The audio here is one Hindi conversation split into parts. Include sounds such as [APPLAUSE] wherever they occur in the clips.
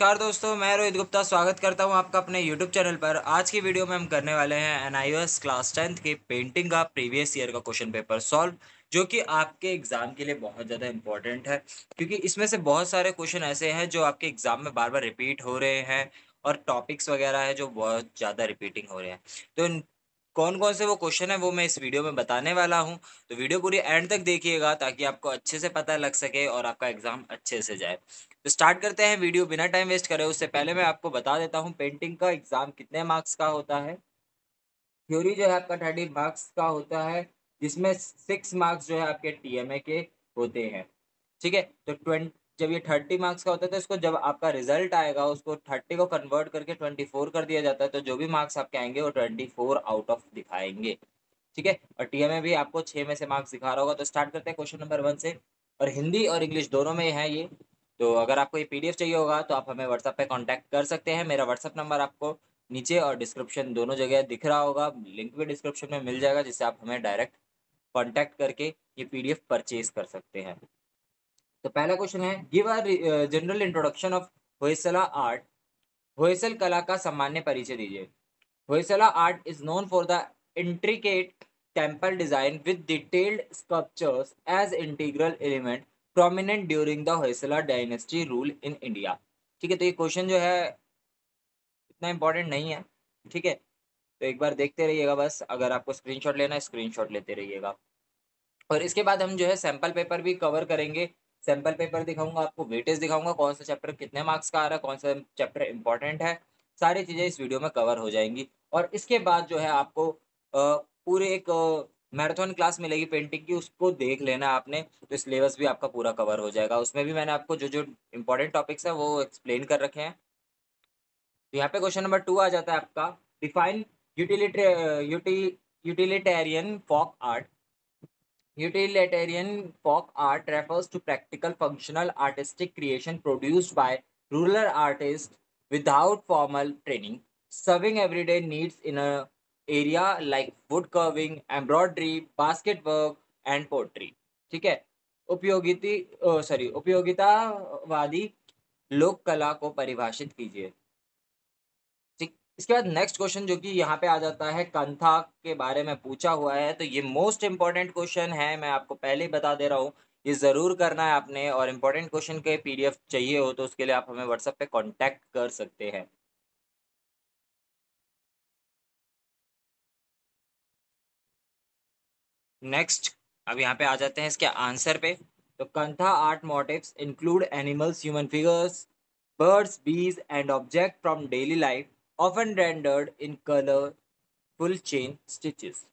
नमस्कार दोस्तों, मैं रोहित गुप्ता स्वागत करता हूँ आपका अपने YouTube चैनल पर। आज की वीडियो में हम करने वाले हैं एन क्लास टेंथ के पेंटिंग का प्रीवियस ईयर का क्वेश्चन पेपर सॉल्व जो कि आपके एग्ज़ाम के लिए बहुत ज़्यादा इंपॉर्टेंट है, क्योंकि इसमें से बहुत सारे क्वेश्चन ऐसे हैं जो आपके एग्ज़ाम में बार बार रिपीट हो रहे हैं और टॉपिक्स वगैरह है जो बहुत ज़्यादा रिपीटिंग हो रहे हैं। तो कौन कौन से वो क्वेश्चन है, वो मैं इस वीडियो में बताने वाला हूँ। तो वीडियो पूरी एंड तक देखिएगा ताकि आपको अच्छे से पता लग सके और आपका एग्ज़ाम अच्छे से जाए। तो स्टार्ट करते हैं वीडियो बिना टाइम वेस्ट करे। उससे पहले मैं आपको बता देता हूँ पेंटिंग का एग्ज़ाम कितने मार्क्स का होता है। थ्योरी जो है आपका थर्टी मार्क्स का होता है, जिसमें सिक्स मार्क्स जो है आपके टीएमए के होते हैं। ठीक है? तो ट्वेंटी जब ये थर्टी मार्क्स का होता है तो इसको जब आपका रिज़ल्ट आएगा, उसको थर्टी को कन्वर्ट करके ट्वेंटी फोर कर दिया जाता है तो जो भी मार्क्स आपके आएँगे, वो ट्वेंटी फोर आउट ऑफ़ दिखाएँगे। ठीक है? और टी टीएमए भी आपको छः में से मार्क्स दिखा रहा होगा तो स्टार्ट करते हैं क्वेश्चन नंबर वन से। और हिंदी और इंग्लिश दोनों में है ये। तो अगर आपको ये पीडीएफ चाहिए होगा तो आप हमें व्हाट्सएप पे कांटेक्ट कर सकते हैं। मेरा व्हाट्सअप नंबर आपको नीचे और डिस्क्रिप्शन दोनों जगह दिख रहा होगा। लिंक भी डिस्क्रिप्शन में मिल जाएगा, जिससे आप हमें डायरेक्ट कॉन्टैक्ट करके ये पीडीएफ परचेज कर सकते हैं। तो पहला क्वेश्चन है give a general introduction of Hoysala art Hoysala कला का सामान्य परिचय दीजिए। Hoysala art is known for the intricate temple design with detailed sculptures as integral element prominent during the Hoysala dynasty rule in India ठीक है तो ये क्वेश्चन जो है, इतना इंपॉर्टेंट नहीं है। ठीक है तो एक बार देखते रहिएगा बस। अगर आपको स्क्रीनशॉट लेना है स्क्रीनशॉट लेते रहिएगा। और इसके बाद हम जो है सैंपल पेपर भी कवर करेंगे। सैंपल पेपर दिखाऊँगा, आपको वेटेज दिखाऊँगा, कौन सा चैप्टर कितने मार्क्स का आ रहा है, कौन सा चैप्टर इंपॉर्टेंट है, सारी चीज़ें इस वीडियो में कवर हो जाएँगी। और इसके बाद जो है आपको पूरे एक मैराथन क्लास मिलेगी पेंटिंग की, उसको देख लेना आपने तो सिलेबस भी आपका पूरा कवर हो जाएगा। उसमें भी मैंने आपको जो जो इंपॉर्टेंट टॉपिक्स है, वो एक्सप्लेन कर रखे हैं। तो यहाँ पे क्वेश्चन नंबर टू आ जाता है आपका define utilita utilitarian folk art utilitarian folk art refers to practical functional artistic creation produced by rural artist without formal training serving everyday needs in a area like wood carving, embroidery, basket work and poetry. ठीक है उपयोगिती सॉरी उपयोगितावादी लोक कला को परिभाषित कीजिए इसके बाद नेक्स्ट क्वेश्चन जो कि यहाँ पे आ जाता है, कंथा के बारे में पूछा हुआ है। तो ये मोस्ट इंपॉर्टेंट क्वेश्चन है, मैं आपको पहले ही बता दे रहा हूँ। ये ज़रूर करना है आपने और इम्पोर्टेंट क्वेश्चन के पीडीएफ चाहिए हो तो उसके लिए आप हमें व्हाट्सएप पे कांटेक्ट कर सकते हैं। नेक्स्ट अब यहाँ पे आ जाते हैं इसके आंसर पे। तो Kantha art motifs include animals human figures birds bees and object from daily life often rendered in colourful chain stitches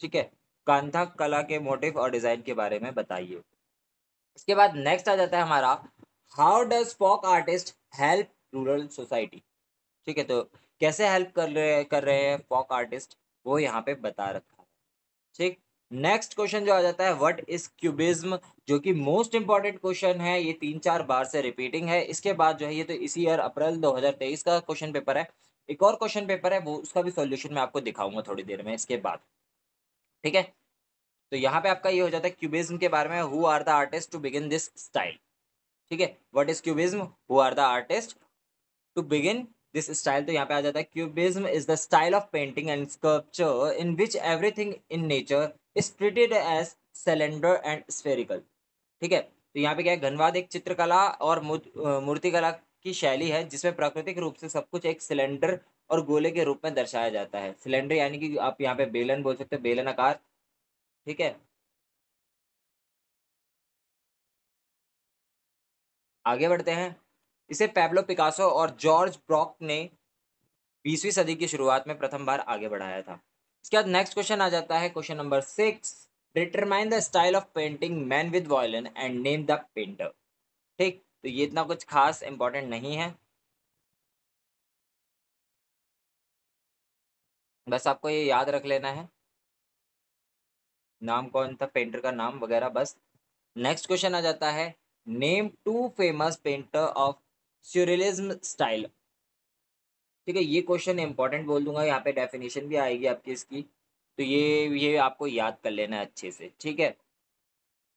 ठीक है? कांथा कला के मोटिव और डिज़ाइन के बारे में बताइए। इसके बाद नेक्स्ट आ जाता है हमारा how does folk artist help rural society ठीक है तो कैसे हेल्प कर रहे कर रहे हैं फॉक आर्टिस्ट वो यहाँ पे बता रखा है। ठीक? नेक्स्ट क्वेश्चन जो आ जाता है व्हाट इज़ क्यूबिज्म जो कि मोस्ट इंपॉर्टेंट क्वेश्चन है, ये तीन चार बार से रिपीटिंग है। इसके बाद जो है, ये तो इसी ईयर अप्रैल 2023 का क्वेश्चन पेपर है। एक और क्वेश्चन पेपर है, वो उसका भी सॉल्यूशन मैं आपको दिखाऊँगा थोड़ी देर में, इसके बाद। ठीक है? तो यहाँ पे आपका ये हो जाता है क्यूबिज्म के बारे में who are the artist to begin this style ठीक है? What is cubism who are the artist to begin this style तो यहाँ पे आ जाता है cubism is the style of painting and sculpture in which everything in nature is treated as cylinder and spherical ठीक है? तो यहाँ पे क्या है? घनवाद एक चित्रकला और मूर्तिकला की शैली है, जिसमें प्राकृतिक रूप से सब कुछ एक सिलेंडर और गोले के रूप में दर्शाया जाता है। सिलेंडर यानी कि आप यहाँ पे बेलन बोल सकते हो, बेलन आकार, ठीक है? आगे बढ़ते हैं। इसे पैब्लो पिकासो और जॉर्ज ब्रॉक ने बीसवीं सदी की शुरुआत में प्रथम बार आगे बढ़ाया था। इसके बाद नेक्स्ट क्वेश्चन आ जाता है question number six determine the style of painting man with violin and name the painter ठीक? तो ये इतना कुछ खास इंपॉर्टेंट नहीं है। बस आपको ये याद रख लेना है। नाम कौन था? पेंटर का नाम वगैरह बस। नेक्स्ट क्वेश्चन आ जाता है। Name two famous painter of surrealism style ठीक है, ये क्वेश्चन इंपॉर्टेंट बोल दूँगा, यहाँ पे डेफिनेशन भी आएगी आपकी इसकी। तो ये ये आपको याद कर लेना है अच्छे से। ठीक है?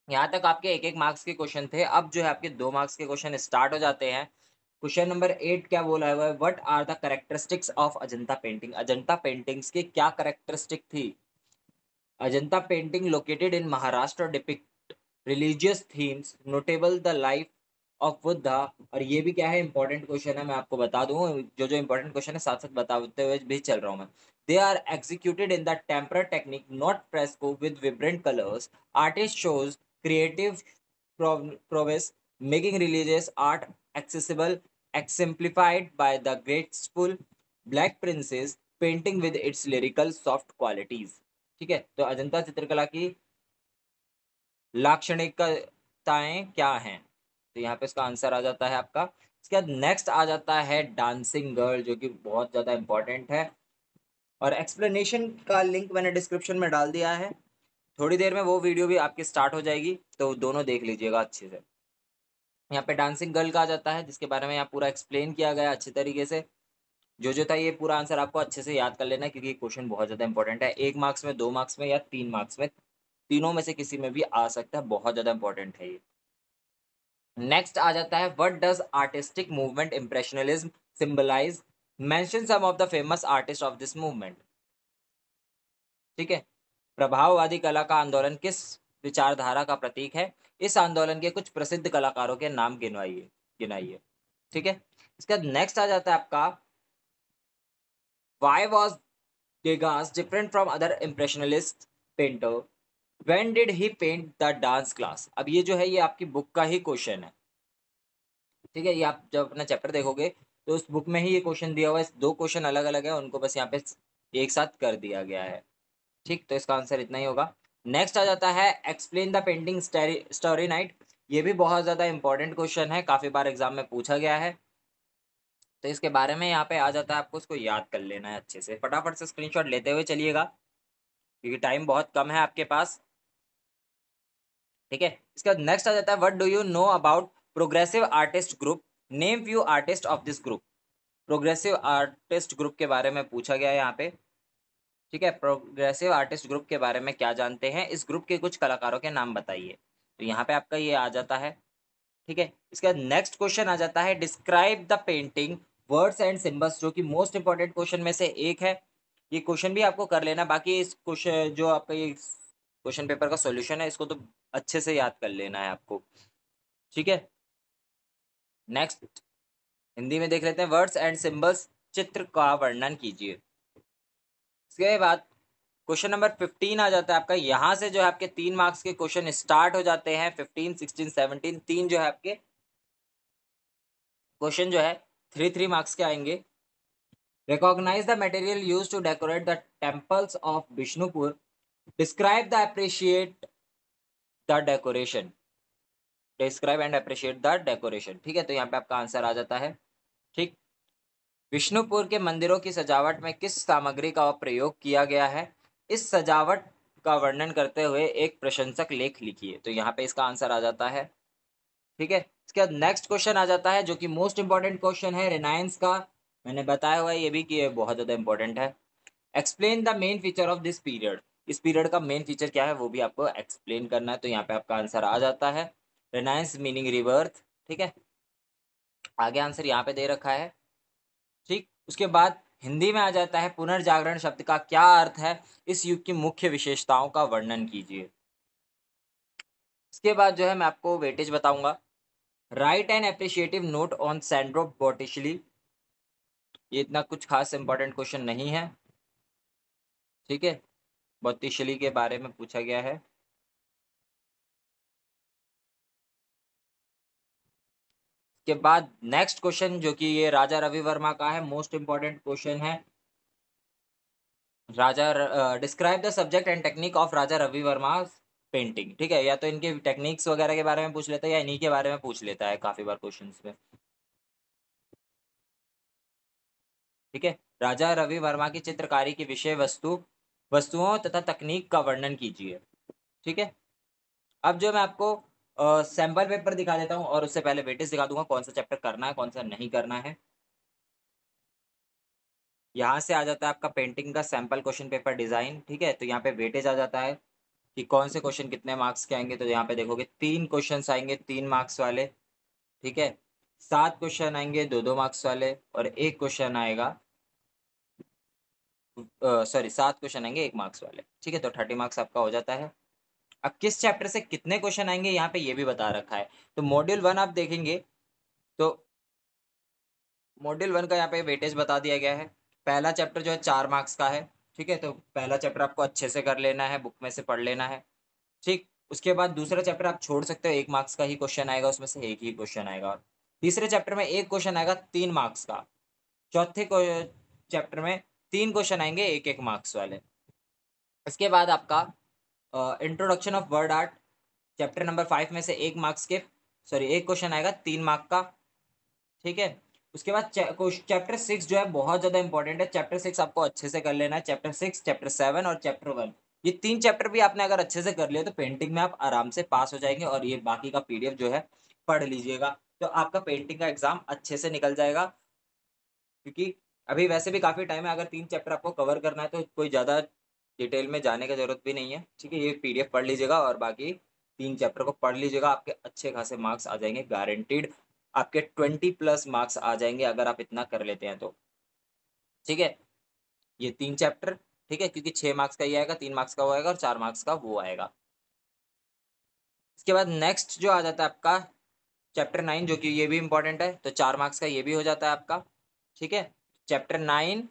यहाँ तक आपके एक एक मार्क्स के क्वेश्चन थे। अब जो है आपके दो मार्क्स के क्वेश्चन स्टार्ट हो जाते हैं। क्वेश्चन नंबर एट क्या बोला हुआ है? What are the characteristics of Ajanta painting Ajanta paintings के क्या करेक्टरिस्टिक थी? Ajanta painting located in Maharashtra depict religious themes notable the life of Buddha और ये भी क्या है? इंपॉर्टेंट क्वेश्चन है, मैं आपको बता दूँ। जो जो इंपॉर्टेंट क्वेश्चन है साथ साथ बताते हुए भी चल रहा हूँ मैं। They are executed in the temper technique, not fresco, with vibrant colors artist shows creative prowess making religious art accessible exemplified by the graceful black princess painting with its lyrical soft qualities ठीक है तो अजंता चित्रकला की लाक्षणिकताएँ क्या हैं तो यहाँ पे इसका आंसर आ जाता है आपका इसके बाद नेक्स्ट आ जाता है डांसिंग गर्ल जो कि बहुत ज़्यादा इंपॉर्टेंट है और एक्सप्लेनेशन का लिंक मैंने डिस्क्रिप्शन में डाल दिया है थोड़ी देर में वो वीडियो भी आपकी स्टार्ट हो जाएगी तो दोनों देख लीजिएगा अच्छे से। यहाँ पे डांसिंग गर्ल का आ जाता है, जिसके बारे में यहाँ पूरा एक्सप्लेन किया गया अच्छे तरीके से। जो जो था ये पूरा आंसर आपको अच्छे से याद कर लेना है, क्योंकि क्वेश्चन बहुत ज़्यादा इंपॉर्टेंट है। एक मार्क्स में, दो मार्क्स में या तीन मार्क्स में, तीनों में से किसी में भी आ सकता है, बहुत ज़्यादा इंपॉर्टेंट है ये। नेक्स्ट आ जाता है what does artistic movement impressionism symbolize mention some of the famous artist of this movement ठीक है? प्रभाववादी कला का आंदोलन किस विचारधारा का प्रतीक है? इस आंदोलन के कुछ प्रसिद्ध कलाकारों के नाम गिनवाइए, गिनाइए। ठीक है? इसके बाद नेक्स्ट आ जाता है आपका। Why was Degas different from other impressionist painter when did he paint the dance class अब ये जो है, ये आपकी बुक का ही क्वेश्चन है। ठीक है? ये आप जब अपना चैप्टर देखोगे तो उस बुक में ही ये क्वेश्चन दिया हुआ है। दो क्वेश्चन अलग अलग है, उनको बस यहाँ पे एक साथ कर दिया गया है। ठीक तो इसका आंसर इतना ही होगा। नेक्स्ट आ जाता है explain the painting starry night ये भी बहुत ज़्यादा इंपॉर्टेंट क्वेश्चन है, काफ़ी बार एग्ज़ाम में पूछा गया है। तो इसके बारे में यहाँ पे आ जाता है आपको उसको याद कर लेना है अच्छे से। फटाफट से स्क्रीनशॉट लेते हुए चलिएगा, क्योंकि टाइम बहुत कम है आपके पास। ठीक है, इसके बाद नेक्स्ट आ जाता है what do you know about progressive artist group name few artist of this group progressive artist group के बारे में पूछा गया है यहाँ पे। ठीक है प्रोग्रेसिव आर्टिस्ट ग्रुप के बारे में क्या जानते हैं? इस ग्रुप के कुछ कलाकारों के नाम बताइए। तो यहाँ पे आपका ये आ जाता है, ठीक है? इसके बाद नेक्स्ट क्वेश्चन आ जाता है describe the painting words and symbols जो कि मोस्ट इंपॉर्टेंट क्वेश्चन में से एक है। ये क्वेश्चन भी आपको कर लेना, बाकी इस क्वेश्चन जो आपका ये क्वेश्चन पेपर का सॉल्यूशन है, इसको तो अच्छे से याद कर लेना है आपको। ठीक है? नेक्स्ट हिंदी में देख लेते हैं वर्ड्स एंड सिंबल्स चित्र का वर्णन कीजिए। इसके बाद क्वेश्चन नंबर फिफ्टीन आ जाता है आपका। यहाँ से जो है आपके तीन मार्क्स के क्वेश्चन स्टार्ट हो जाते हैं। फिफ्टीन, सिक्सटीन, सेवनटीन, तीन जो है आपके क्वेश्चन जो है थ्री थ्री मार्क्स के आएँगे। Recognize the material use to decorate the temples of Vishnupur describe the appreciate the decoration describe and appreciate the decoration ठीक है तो यहाँ पे आपका आंसर आ जाता है। ठीक? विष्णुपुर के मंदिरों की सजावट में किस सामग्री का प्रयोग किया गया है? इस सजावट का वर्णन करते हुए एक प्रशंसक लेख लिखिए। तो यहाँ पे इसका आंसर आ जाता है। ठीक है? इसके बाद नेक्स्ट क्वेश्चन आ जाता है, जो कि मोस्ट इंपॉर्टेंट क्वेश्चन है रिनायंस का। मैंने बताया हुआ है ये भी कि ये बहुत ज़्यादा इंपॉर्टेंट है। Explain the main feature of this period इस पीरियड का मेन फीचर क्या है, वो भी आपको एक्सप्लेन करना है तो यहाँ पे आपका आंसर आ जाता है। रिनायंस मीनिंग रिवर्थ ठीक है? आगे आंसर यहाँ पे दे रखा है। ठीक? उसके बाद हिंदी में आ जाता है पुनर्जागरण शब्द का क्या अर्थ है? इस युग की मुख्य विशेषताओं का वर्णन कीजिए। इसके बाद जो है मैं आपको वेटेज बताऊँगा। Write and appreciative note on Sandro Botticelli ये इतना कुछ खास इंपॉर्टेंट क्वेश्चन नहीं है। ठीक है? बोटिशली के बारे में पूछा गया है। के बाद नेक्स्ट क्वेश्चन जो कि ये राजा रवि वर्मा का है मोस्ट इंपॉर्टेंट क्वेश्चन है। Raja describe the subject and technique of Raja Ravi Varma painting ठीक है? या तो इनके टेक्निक्स वगैरह के बारे में पूछ लेता है या इन्हीं के बारे में पूछ लेता है काफ़ी बार क्वेश्चन में। ठीक है? राजा रवि वर्मा की चित्रकारी की विषय वस्तु, वस्तुओं तथा तकनीक का वर्णन कीजिए। ठीक है? अब जो मैं आपको सैंपल पेपर दिखा देता हूँ और उससे पहले वेटेज दिखा दूँगा, कौन सा चैप्टर करना है, कौन सा नहीं करना है। यहाँ से आ जाता है आपका पेंटिंग का सैंपल क्वेश्चन पेपर डिज़ाइन ठीक है? तो यहाँ पे वेटेज आ जाता है कि कौन से क्वेश्चन कितने मार्क्स के आएँगे। तो यहाँ पे देखोगे तीन क्वेश्चन आएँगे, तीन मार्क्स वाले, ठीक है? सात क्वेश्चन आएँगे, दो दो मार्क्स वाले और एक क्वेश्चन आएगा सॉरी सात क्वेश्चन आएँगे, एक मार्क्स वाले, ठीक है? तो थर्टी मार्क्स आपका हो जाता है। अब किस चैप्टर से कितने क्वेश्चन आएँगे, यहाँ पे ये भी बता रखा है। तो मॉड्यूल वन आप देखेंगे तो मॉड्यूल वन का यहाँ पे वेटेज बता दिया गया है। पहला चैप्टर जो है चार मार्क्स का है, ठीक है? तो पहला चैप्टर आपको अच्छे से कर लेना है बुक में से पढ़ लेना है, ठीक? उसके बाद दूसरा चैप्टर आप छोड़ सकते हो, एक मार्क्स का ही क्वेश्चन आएगा, उसमें से एक ही क्वेश्चन आएगा। और तीसरे चैप्टर में एक क्वेश्चन आएगा, तीन मार्क्स का। चौथे चैप्टर में तीन क्वेश्चन आएँगे एक एक मार्क्स वाले। इसके बाद आपका introduction of world art chapter number five में से एक मार्क्स के सॉरी एक क्वेश्चन आएगा, तीन मार्क का, ठीक है? उसके बाद चैप्टर सिक्स जो है, बहुत ज़्यादा इंपॉर्टेंट है। चैप्टर सिक्स आपको अच्छे से कर लेना है। चैप्टर सिक्स चैप्टर सेवन और चैप्टर वन ये तीन चैप्टर भी आपने अगर अच्छे से कर लिया तो पेंटिंग में आप आराम से पास हो जाएँगे और ये बाकी का पीडीएफ जो है, पढ़ लीजिएगा। तो आपका पेंटिंग का एग्ज़ाम अच्छे से निकल जाएगा। क्योंकि अभी वैसे भी काफ़ी टाइम है, अगर तीन चैप्टर आपको कवर करना है तो कोई ज़्यादा डिटेल में जाने की ज़रूरत भी नहीं है, ठीक है? ये पीडीएफ पढ़ लीजिएगा और बाकी तीन चैप्टर को पढ़ लीजिएगा, आपके अच्छे खासे मार्क्स आ जाएँगे गारंटीड आपके ट्वेंटी प्लस मार्क्स आ जाएँगे अगर आप इतना कर लेते हैं तो। ठीक है? ये तीन चैप्टर, ठीक है? क्योंकि छः मार्क्स का ये आएगा, तीन मार्क्स का वो आएगा और चार मार्क्स का वो आएगा। इसके बाद नेक्स्ट जो आ जाता है आपका चैप्टर नाइन जो कि ये भी इंपॉर्टेंट है तो चार मार्क्स का ये भी हो जाता है आपका, ठीक है? चैप्टर नाइन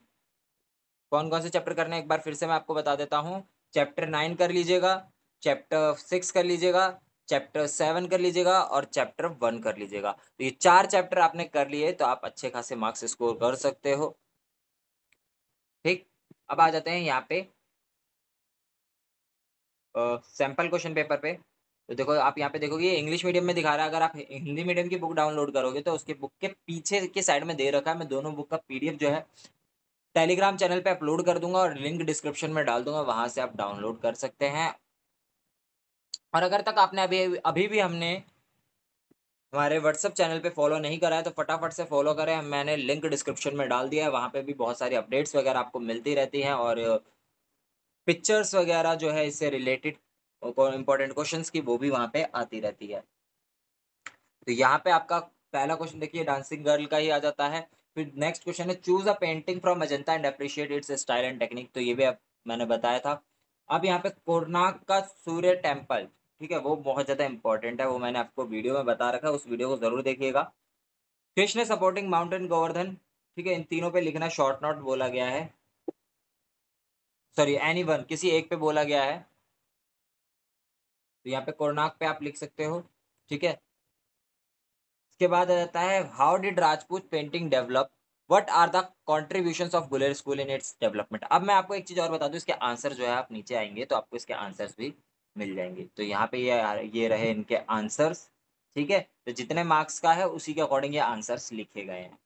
कौन कौन से चैप्टर करने एक बार फिर से मैं आपको बता देता हूँ। चैप्टर नाइन कर लीजिएगा, चैप्टर सिक्स कर लीजिएगा, चैप्टर सेवन कर लीजिएगा और चैप्टर वन कर लीजिएगा। तो ये चार चैप्टर आपने कर लिए तो आप अच्छे खासे मार्क्स स्कोर कर सकते हो। ठीक, अब आ जाते हैं यहाँ पे सैंपल क्वेश्चन पेपर पे। तो देखो, आप यहाँ पे देखोगे इंग्लिश मीडियम में दिखा रहा है। अगर आप हिंदी मीडियम की बुक डाउनलोड करोगे तो उसके बुक के पीछे के साइड में दे रखा है। मैं दोनों बुक का पीडीएफ जो है टेलीग्राम चैनल पे अपलोड कर दूँगा और लिंक डिस्क्रिप्शन में डाल दूँगा, वहाँ से आप डाउनलोड कर सकते हैं। और अगर तक आपने अभी अभी भी हमने हमारे व्हाट्सअप चैनल पे फॉलो नहीं करा है तो फटाफट से फॉलो करें। मैंने लिंक डिस्क्रिप्शन में डाल दिया है, वहाँ पे भी बहुत सारी अपडेट्स वगैरह आपको मिलती रहती हैं और पिक्चर्स वगैरह जो है, इससे रिलेटेड इंपॉर्टेंट क्वेश्चन की, वो भी वहाँ पे आती रहती है। तो यहाँ पे आपका पहला क्वेश्चन देखिए डांसिंग गर्ल का ही आ जाता है। फिर नेक्स्ट क्वेश्चन है choose a painting from Ajanta and appreciate its style and technique तो ये भी अब मैंने बताया था। अब यहाँ पे कोरनाक का सूर्य टेंपल ठीक है, वो बहुत ज़्यादा इंपॉर्टेंट है, वो मैंने आपको वीडियो में बता रखा है, उस वीडियो को ज़रूर देखिएगा। कृष्ण सपोर्टिंग माउंटेन गोवर्धन ठीक है, इन तीनों पे लिखना शॉर्ट नोट बोला गया है। सॉरी एनी वन किसी एक पे बोला गया है। तो यहाँ पे कोरनाक पे आप लिख सकते हो, ठीक है। इसके बाद आ जाता है how did Rajput painting develop what are the contribution of Guler school in its development अब मैं आपको एक चीज़ और बता दूँ, इसके आंसर जो है, आप नीचे आएँगे तो आपको इसके आंसर्स भी मिल जाएँगे। तो यहाँ पे ये ये रहे इनके आंसर्स ठीक है? तो जितने मार्क्स का है, उसी के अकॉर्डिंग ये आंसर्स लिखे गए हैं।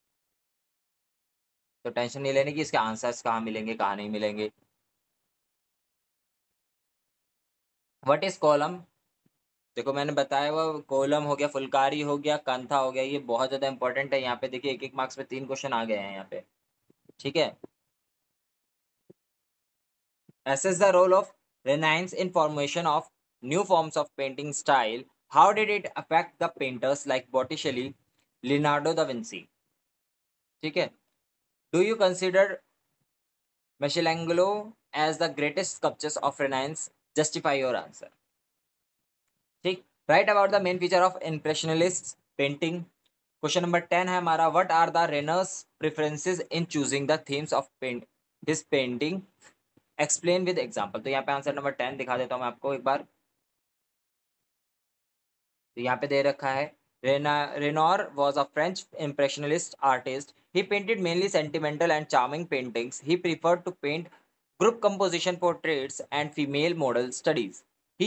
तो टेंशन नहीं लेने की, इसके आंसर्स कहाँ मिलेंगे, कहाँ नहीं मिलेंगे? वट इज़ कॉलम देखो, मैंने बताया वो कोलम हो गया, फुलकारी हो गया कंथा हो गया, ये बहुत ज़्यादा इंपॉर्टेंट है। यहाँ पे देखिए एक एक मार्क्स पे तीन क्वेश्चन आ गए हैं यहाँ पे। ठीक है? As is the role of Renaissance in formation of new forms of painting style how did it affect the painters like Botticelli Leonardo Vinci ठीक है? Do you consider Michelangelo as the greatest sculptors of Renaissance justify your answer ठीक Write about the main feature of Impressionist painting. Question number 10 है हमारा, What are the Renner's preferences in choosing the themes of paint his painting? Explain with example तो यहाँ पे आंसर नंबर टेन दिखा देता हूँ मैं आपको एक बार। तो यहाँ पे दे रखा है Renoir was a French impressionist artist he painted mainly sentimental and charming paintings he prefer to paint group composition trades and female model studies he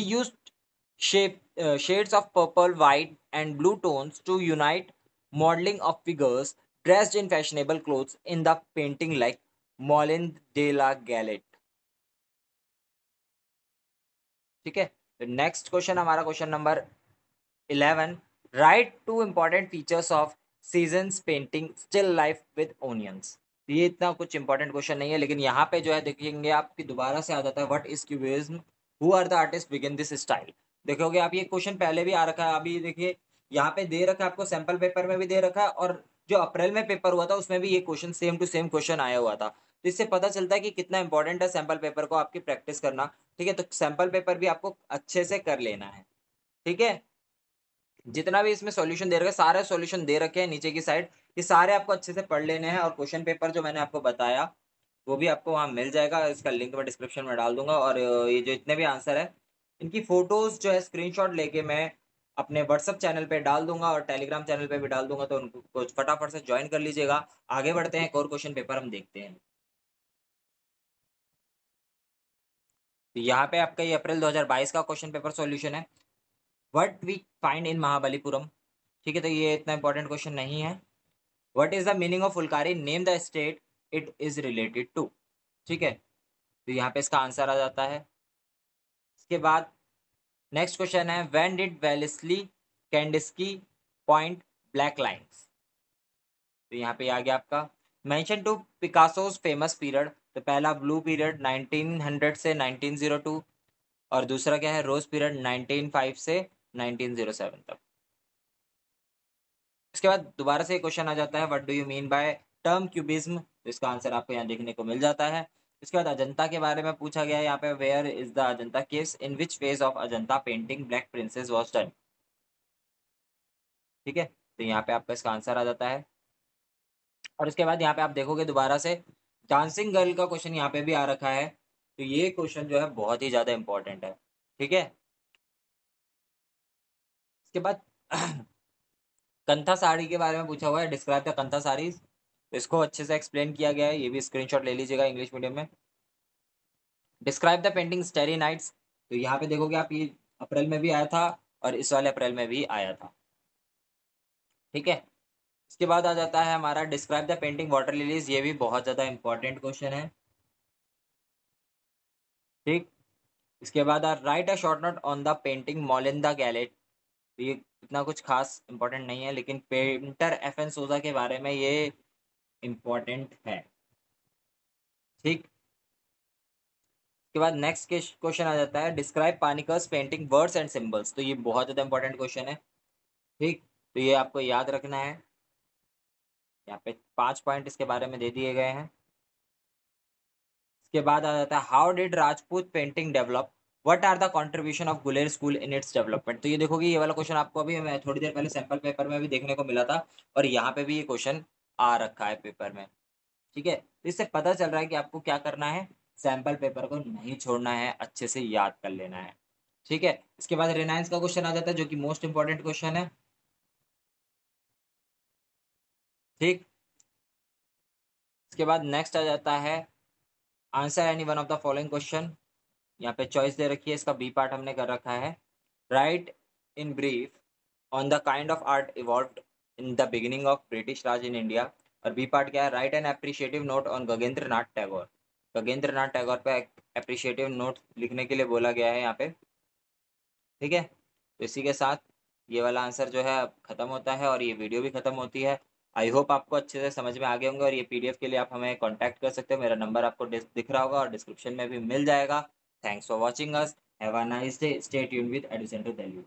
use shape shades of purple white and blue tones to unite modelling of figures dressed in fashionable clothes in the painting like Moulin de la Galette. ठीक है? नेक्स्ट क्वेश्चन हमारा question number eleven write two important features of Cezanne painting still life with onions ये इतना कुछ इंपॉर्टेंट क्वेश्चन नहीं है, लेकिन यहाँ पे जो है देखेंगे आपकी दोबारा से आ जाता है what is cubism who are the artist begin this style देखोगे आप, ये क्वेश्चन पहले भी आ रखा है, अभी देखिए, यहाँ पे दे रखा है, आपको सैंपल पेपर में भी दे रखा है, और जो अप्रैल में पेपर हुआ था, उसमें भी ये question same to same question आया हुआ था। तो इससे पता चलता है कि कितना इंपॉर्टेंट है सैंपल पेपर को आपकी प्रैक्टिस करना, ठीक है? तो सैंपल पेपर भी आपको अच्छे से कर लेना है, ठीक है? जितना भी इसमें सॉल्यूशन दे रखे सारे सॉल्यूशन दे रखे हैं नीचे की साइड ये सारे आपको अच्छे से पढ़ लेने हैं, और क्वेश्चन पेपर जो मैंने आपको बताया, वो भी आपको वहाँ मिल जाएगा, इसका लिंक मैं डिस्क्रिप्शन में डाल दूँगा, और ये जो इतने भी आंसर है इनकी फ़ोटोज़ जो है स्क्रीनशॉट लेके मैं अपने व्हाट्सअप चैनल पे डाल दूँगा और टेलीग्राम चैनल पे भी डाल दूँगा तो उनको फटाफट से ज्वाइन कर लीजिएगा। आगे बढ़ते हैं, एक और क्वेश्चन पेपर हम देखते हैं। तो यहाँ पे आपका ये अप्रैल 2022 का क्वेश्चन पेपर सॉल्यूशन है। What we find in Mahabalipuram ठीक है तो ये इतना इंपॉर्टेंट क्वेश्चन नहीं है। What is the meaning of phulkari name the state it is related to ठीक है तो यहाँ पे इसका आंसर आ जाता है। इसके बाद नेक्स्ट क्वेश्चन है when did Wassily Kandinsky paint black lines तो यहाँ पे आ गया आपका। Mention two Picasso's famous period तो पहला ब्लू पीरियड 1900 से 1902 और दूसरा क्या है रोज पीरियड 1905 से 1907 तक। इसके बाद दोबारा से क्वेश्चन आ जाता है what do you mean by term cubism तो इसका आंसर आपको यहाँ देखने को मिल जाता है। इसके बाद अजंता के बारे में पूछा गया यहाँ पे where is the Ajanta caves in which phase of Ajanta painting black princess was done ठीक है तो यहाँ पे आपका इसका आंसर आ जाता है। और इसके बाद यहाँ पे आप देखोगे दोबारा से डांसिंग गर्ल का क्वेश्चन यहाँ पे भी आ रखा है। तो ये क्वेश्चन जो है बहुत ही ज़्यादा इंपॉर्टेंट है। ठीक है? इसके बाद [CLEARS THROAT] कंथा साड़ी के बारे में पूछा हुआ है डिस्क्राइब द कंथा साड़ीज तो इसको अच्छे से एक्सप्लेन किया गया है। ये भी स्क्रीनशॉट ले लीजिएगा इंग्लिश मीडियम में। Describe the painting starry nights तो यहाँ पे देखोगे आप, ये अप्रैल में भी आया था और इस वाले अप्रैल में भी आया था। ठीक है? इसके बाद आ जाता है हमारा describe the painting water lilies ये भी बहुत ज़्यादा इंपॉर्टेंट क्वेश्चन है। ठीक? इसके बाद आ write a short note on the painting Moulin de la Galette ये इतना कुछ खास इंपॉर्टेंट नहीं है, लेकिन पेंटर एफ़ एन सोजा के बारे में ये इम्पोर्टेंट है। ठीक? के बाद नेक्स्ट क्वेश्चन आ जाता है। Describe Paniker's painting words and symbols तो ये बहुत ज़्यादा इंपॉर्टेंट क्वेश्चन है। ठीक? तो ये आपको याद रखना है। यहाँ पे पाँच पॉइंट इसके बारे में दे दिए गए हैं। इसके बाद आ जाता है how did Rajput painting develop what are the contribution of Guler school in its development तो ये देखोगे ये वाला क्वेश्चन आपको अभी थोड़ी देर पहले सैंपल पेपर में भी देखने को मिला था। और यहाँ पे भी ये क्वेश्चन आ रखा है पेपर में। ठीक है? तो इससे पता चल रहा है कि आपको क्या करना है? सैंपल पेपर को नहीं छोड़ना है, अच्छे से याद कर लेना है। ठीक है? इसके बाद रिनाइंस का क्वेश्चन आ जाता है, जो कि मोस्ट इंपॉर्टेंट क्वेश्चन है। ठीक? इसके बाद नेक्स्ट आ जाता है। Answer any one of the following question यहाँ पे चॉइस दे रखी है, इसका बी पार्ट हमने कर रखा है। Write in brief on the kind of art evolve in the beginning of British Raj in India और बी पार्ट क्या है? Write an appreciative note on Gaganendra Nath Tagore Gaganendra Nath Tagore पे अप्रिशिएटिव नोट लिखने के लिए बोला गया है यहाँ पे। ठीक है? तो इसी के साथ ये वाला आंसर जो है ख़त्म होता है और ये वीडियो भी ख़त्म होती है। आई होप आपको अच्छे से समझ में आ गए होंगे और ये पीडीएफ के लिए आप हमें कांटेक्ट कर सकते हो। मेरा नंबर आपको दिख रहा होगा और डिस्क्रिप्शन में भी मिल जाएगा। Thanks for watching us have a nice day stay tune with Educenter Delhi